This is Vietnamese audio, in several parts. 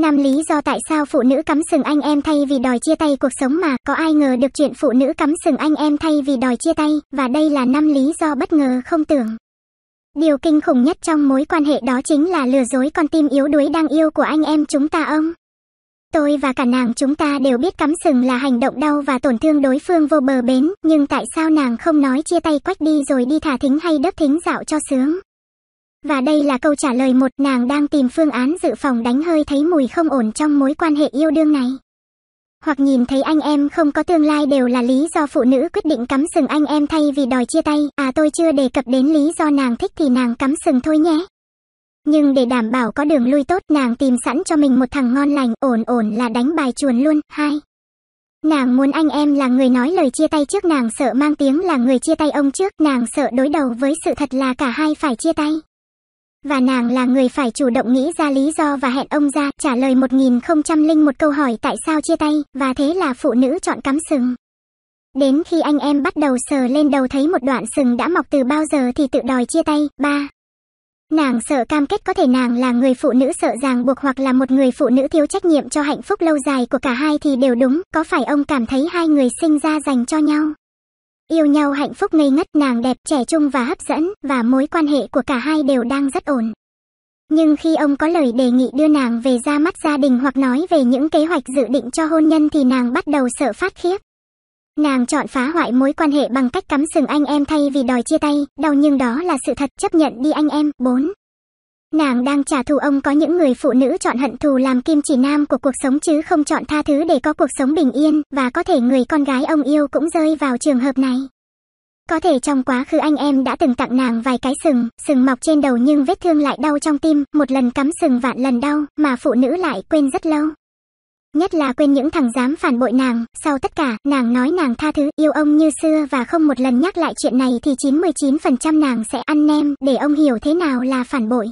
Năm lý do tại sao phụ nữ cắm sừng anh em thay vì đòi chia tay cuộc sống mà có ai ngờ được chuyện phụ nữ cắm sừng anh em thay vì đòi chia tay, và đây là năm lý do bất ngờ không tưởng. Điều kinh khủng nhất trong mối quan hệ đó chính là lừa dối con tim yếu đuối đang yêu của anh em chúng ta ông. Tôi và cả nàng chúng ta đều biết cắm sừng là hành động đau và tổn thương đối phương vô bờ bến, nhưng tại sao nàng không nói chia tay quách đi rồi đi thả thính hay đất thính dạo cho sướng? Và đây là câu trả lời một, nàng đang tìm phương án dự phòng đánh hơi thấy mùi không ổn trong mối quan hệ yêu đương này. Hoặc nhìn thấy anh em không có tương lai đều là lý do phụ nữ quyết định cắm sừng anh em thay vì đòi chia tay. À tôi chưa đề cập đến lý do nàng thích thì nàng cắm sừng thôi nhé. Nhưng để đảm bảo có đường lui tốt, nàng tìm sẵn cho mình một thằng ngon lành, ổn ổn là đánh bài chuồn luôn. Hai. Nàng muốn anh em là người nói lời chia tay trước, nàng sợ mang tiếng là người chia tay ông trước, nàng sợ đối đầu với sự thật là cả hai phải chia tay. Và nàng là người phải chủ động nghĩ ra lý do và hẹn ông ra trả lời 1001 câu hỏi tại sao chia tay, và thế là phụ nữ chọn cắm sừng. Đến khi anh em bắt đầu sờ lên đầu thấy một đoạn sừng đã mọc từ bao giờ thì tự đòi chia tay. 3. Nàng sợ cam kết có thể nàng là người phụ nữ sợ ràng buộc hoặc là một người phụ nữ thiếu trách nhiệm cho hạnh phúc lâu dài của cả hai thì đều đúng, có phải ông cảm thấy hai người sinh ra dành cho nhau? Yêu nhau hạnh phúc ngây ngất nàng đẹp trẻ trung và hấp dẫn, và mối quan hệ của cả hai đều đang rất ổn. Nhưng khi ông có lời đề nghị đưa nàng về ra mắt gia đình hoặc nói về những kế hoạch dự định cho hôn nhân thì nàng bắt đầu sợ phát khiếp. Nàng chọn phá hoại mối quan hệ bằng cách cắm sừng anh em thay vì đòi chia tay, đau nhưng đó là sự thật chấp nhận đi anh em. 4. Nàng đang trả thù ông có những người phụ nữ chọn hận thù làm kim chỉ nam của cuộc sống chứ không chọn tha thứ để có cuộc sống bình yên, và có thể người con gái ông yêu cũng rơi vào trường hợp này. Có thể trong quá khứ anh em đã từng tặng nàng vài cái sừng, sừng mọc trên đầu nhưng vết thương lại đau trong tim, một lần cắm sừng vạn lần đau, mà phụ nữ lại quên rất lâu. Nhất là quên những thằng dám phản bội nàng, sau tất cả, nàng nói nàng tha thứ, yêu ông như xưa và không một lần nhắc lại chuyện này thì 99% nàng sẽ ăn nem, để ông hiểu thế nào là phản bội.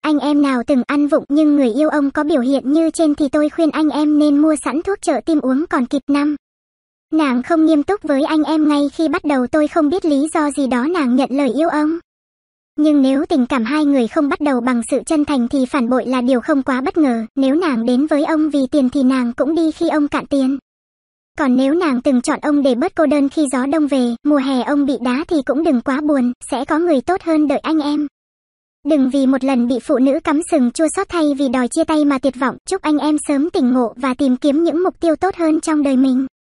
Anh em nào từng ăn vụng nhưng người yêu ông có biểu hiện như trên thì tôi khuyên anh em nên mua sẵn thuốc trợ tim uống còn kịp năm. Nàng không nghiêm túc với anh em ngay khi bắt đầu tôi không biết lý do gì đó nàng nhận lời yêu ông. Nhưng nếu tình cảm hai người không bắt đầu bằng sự chân thành thì phản bội là điều không quá bất ngờ, nếu nàng đến với ông vì tiền thì nàng cũng đi khi ông cạn tiền. Còn nếu nàng từng chọn ông để bớt cô đơn khi gió đông về, mùa hè ông bị đá thì cũng đừng quá buồn, sẽ có người tốt hơn đợi anh em. Đừng vì một lần bị phụ nữ cắm sừng chua xót thay vì đòi chia tay mà tuyệt vọng, chúc anh em sớm tỉnh ngộ và tìm kiếm những mục tiêu tốt hơn trong đời mình.